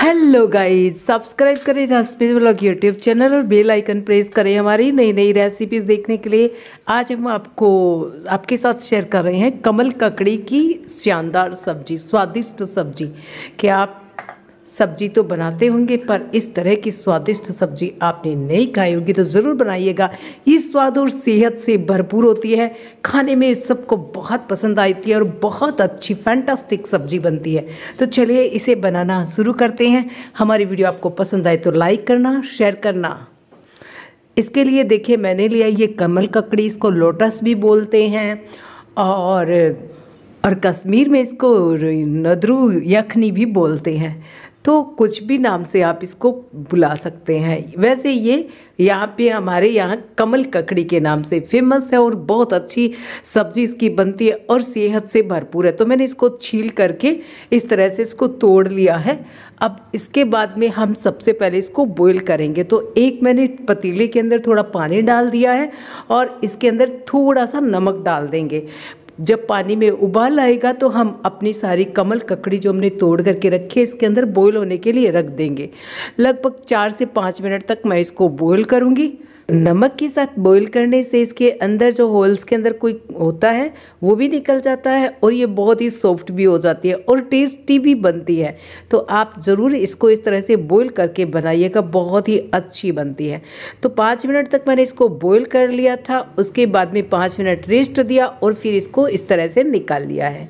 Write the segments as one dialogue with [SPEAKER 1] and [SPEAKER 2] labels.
[SPEAKER 1] Hello guys subscribe करें recipe blog YouTube channel और bell icon press करें हमारी नई नई रेसिपीज़ देखने के लिए। आज हम आपको, आपके साथ शेयर कर रहे हैं कमल ककड़ी की शानदार सब्ज़ी, स्वादिष्ट सब्ज़ी। क्या आप सब्ज़ी तो बनाते होंगे, पर इस तरह की स्वादिष्ट सब्ज़ी आपने नहीं खाई होगी तो ज़रूर बनाइएगा। ये स्वाद और सेहत से भरपूर होती है। खाने में सबको बहुत पसंद आती है और बहुत अच्छी फैंटास्टिक सब्ज़ी बनती है। तो चलिए इसे बनाना शुरू करते हैं। हमारी वीडियो आपको पसंद आए तो लाइक करना शेयर करना। इसके लिए देखिए, मैंने लिया ये कमल ककड़ी, इसको लोटस भी बोलते हैं, और और कश्मीर में इसको नदरू यखनी भी बोलते हैं। तो कुछ भी नाम से आप इसको बुला सकते हैं। वैसे ये यहाँ पे हमारे यहाँ कमल ककड़ी के नाम से फ़ेमस है और बहुत अच्छी सब्ज़ी इसकी बनती है और सेहत से भरपूर है। तो मैंने इसको छील करके इस तरह से इसको तोड़ लिया है। अब इसके बाद में हम सबसे पहले इसको बॉईल करेंगे। तो एक मैंने पतीले के अंदर थोड़ा पानी डाल दिया है और इसके अंदर थोड़ा सा नमक डाल देंगे। जब पानी में उबाल आएगा तो हम अपनी सारी कमल ककड़ी जो हमने तोड़ करके रखी है, इसके अंदर बॉयल होने के लिए रख देंगे। लगभग चार से पाँच मिनट तक मैं इसको बॉयल करूँगी। नमक के साथ बॉईल करने से इसके अंदर जो होल्स के अंदर कोई होता है, वो भी निकल जाता है और ये बहुत ही सॉफ्ट भी हो जाती है और टेस्टी भी बनती है। तो आप ज़रूर इसको इस तरह से बॉईल करके बनाइएगा, बहुत ही अच्छी बनती है। तो पाँच मिनट तक मैंने इसको बॉईल कर लिया था, उसके बाद में पाँच मिनट रेस्ट दिया और फिर इसको इस तरह से निकाल लिया है।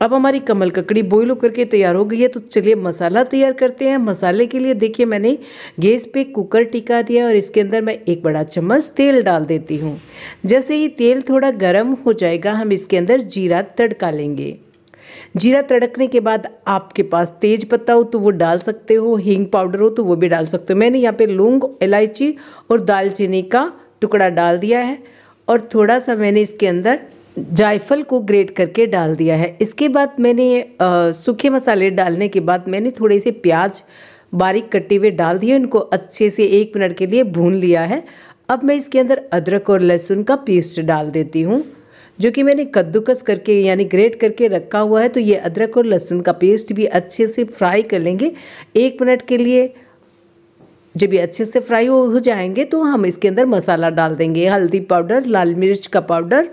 [SPEAKER 1] अब हमारी कमल ककड़ी बॉईल होकर के तैयार हो गई है तो चलिए मसाला तैयार करते हैं। मसाले के लिए देखिए, मैंने गैस पे कुकर टिका दिया और इसके अंदर मैं एक बड़ा चम्मच तेल डाल देती हूँ। जैसे ही तेल थोड़ा गर्म हो जाएगा, हम इसके अंदर जीरा तड़का लेंगे। जीरा तड़कने के बाद आपके पास तेज पत्ता हो तो वो डाल सकते हो, हींग पाउडर हो तो वो भी डाल सकते हो। मैंने यहाँ पे लौंग, इलायची और दालचीनी का टुकड़ा डाल दिया है और थोड़ा सा मैंने इसके अंदर जायफल को ग्रेट करके डाल दिया है। इसके बाद मैंने सूखे मसाले डालने के बाद मैंने थोड़े से प्याज बारीक कटे हुए डाल दिए, उनको अच्छे से एक मिनट के लिए भून लिया है। अब मैं इसके अंदर अदरक और लहसुन का पेस्ट डाल देती हूँ, जो कि मैंने कद्दूकस करके, यानी ग्रेट करके रखा हुआ है। तो ये अदरक और लहसुन का पेस्ट भी अच्छे से फ्राई कर लेंगे। एक मिनट के लिए जब ये अच्छे से फ्राई हो जाएँगे तो हम इसके अंदर मसाला डाल देंगे। हल्दी पाउडर, लाल मिर्च का पाउडर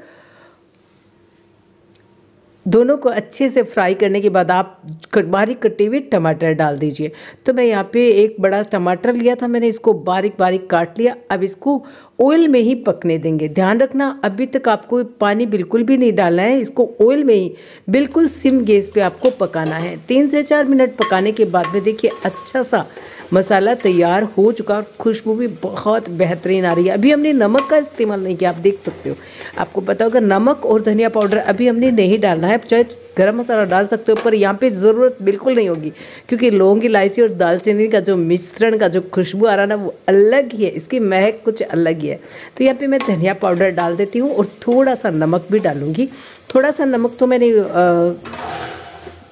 [SPEAKER 1] दोनों को अच्छे से फ्राई करने के बाद आप बारीक कटे हुए टमाटर डाल दीजिए। तो मैं यहाँ पे एक बड़ा टमाटर लिया था मैंने, इसको बारीक बारीक काट लिया। अब इसको ऑयल में ही पकने देंगे। ध्यान रखना, अभी तक आपको पानी बिल्कुल भी नहीं डालना है। इसको ऑयल में ही, बिल्कुल सिम गैस पे आपको पकाना है। तीन से चार मिनट पकाने के बाद में देखिए अच्छा सा मसाला तैयार हो चुका और खुशबू भी बहुत बेहतरीन आ रही है। अभी हमने नमक का इस्तेमाल नहीं किया, आप देख सकते हो। आपको पता होगा, नमक और धनिया पाउडर अभी हमने नहीं डालना है। चाहे गरम मसाला डाल सकते हो, पर यहाँ पे ज़रूरत बिल्कुल नहीं होगी, क्योंकि लौंग इलायची और दालचीनी का जो मिश्रण का जो खुशबू आ रहा ना, वो अलग ही है। इसकी महक कुछ अलग ही है। तो यहाँ पे मैं धनिया पाउडर डाल देती हूँ और थोड़ा सा नमक भी डालूँगी। थोड़ा सा नमक तो मैंने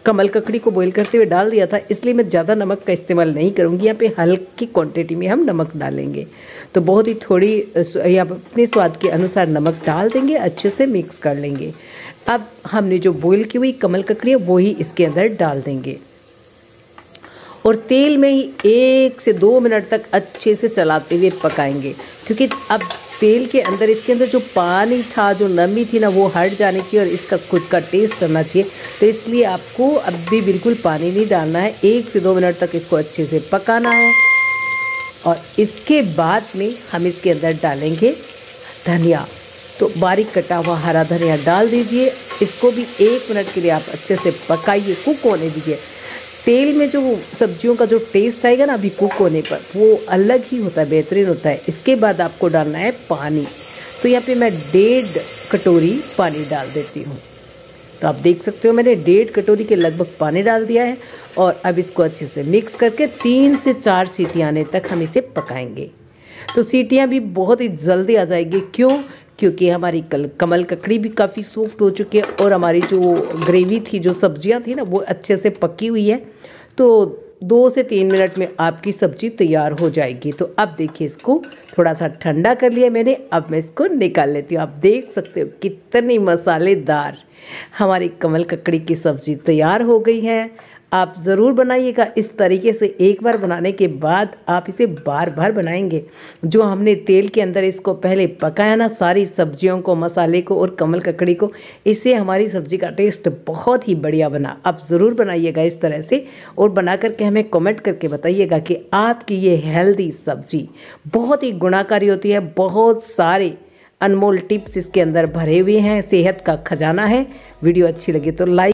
[SPEAKER 1] कमल ककड़ी को बॉईल करते हुए डाल दिया था, इसलिए मैं ज़्यादा नमक का इस्तेमाल नहीं करूँगी। यहाँ पे हल्की क्वांटिटी में हम नमक डालेंगे। तो बहुत ही थोड़ी या अपने स्वाद के अनुसार नमक डाल देंगे, अच्छे से मिक्स कर लेंगे। अब हमने जो बॉईल की हुई कमल ककड़ी है वो ही इसके अंदर डाल देंगे। और तेल में ही एक से दो मिनट तक अच्छे से चलाते हुए पकाएँगे, क्योंकि अब तेल के अंदर इसके अंदर जो पानी था, जो नमी थी ना, वो हट जानी चाहिए और इसका खुद का टेस्ट करना चाहिए। तो इसलिए आपको अब भी बिल्कुल पानी नहीं डालना है। एक से दो मिनट तक इसको अच्छे से पकाना है और इसके बाद में हम इसके अंदर डालेंगे धनिया। तो बारीक कटा हुआ हरा धनिया डाल दीजिए। इसको भी एक मिनट के लिए आप अच्छे से पकाइए, कुक होने दीजिए। तेल में जो सब्जियों का जो टेस्ट आएगा ना अभी कुक होने पर, वो अलग ही होता है, बेहतरीन होता है। इसके बाद आपको डालना है पानी। तो यहाँ पे मैं डेढ़ कटोरी पानी डाल देती हूँ। तो आप देख सकते हो मैंने डेढ़ कटोरी के लगभग पानी डाल दिया है और अब इसको अच्छे से मिक्स करके तीन से चार सीटी आने तक हम इसे पकाएँगे। तो सीटियाँ भी बहुत ही जल्दी आ जाएगी। क्यों? क्योंकि हमारी कल, कमल ककड़ी भी काफ़ी सॉफ्ट हो चुकी है और हमारी जो ग्रेवी थी, जो सब्ज़ियाँ थी ना, वो अच्छे से पकी हुई है। तो दो से तीन मिनट में आपकी सब्ज़ी तैयार हो जाएगी। तो अब देखिए इसको थोड़ा सा ठंडा कर लिया मैंने। अब मैं इसको निकाल लेती हूँ। आप देख सकते हो कितनी मसालेदार हमारी कमल ककड़ी की सब्ज़ी तैयार हो गई है। आप ज़रूर बनाइएगा। इस तरीके से एक बार बनाने के बाद आप इसे बार बार बनाएँगे। जो हमने तेल के अंदर इसको पहले पकाया ना, सारी सब्जियों को, मसाले को और कमल ककड़ी को, इससे हमारी सब्ज़ी का टेस्ट बहुत ही बढ़िया बना। आप ज़रूर बनाइएगा इस तरह से और बना करके हमें कमेंट करके बताइएगा कि आपकी ये हेल्दी सब्ज़ी बहुत ही गुणाकारी होती है। बहुत सारे अनमोल टिप्स इसके अंदर भरे हुए हैं। सेहत का खजाना है। वीडियो अच्छी लगी तो लाइक